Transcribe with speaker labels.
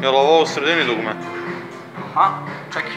Speaker 1: Mirovo stredini dugme.
Speaker 2: Aha, čekaj.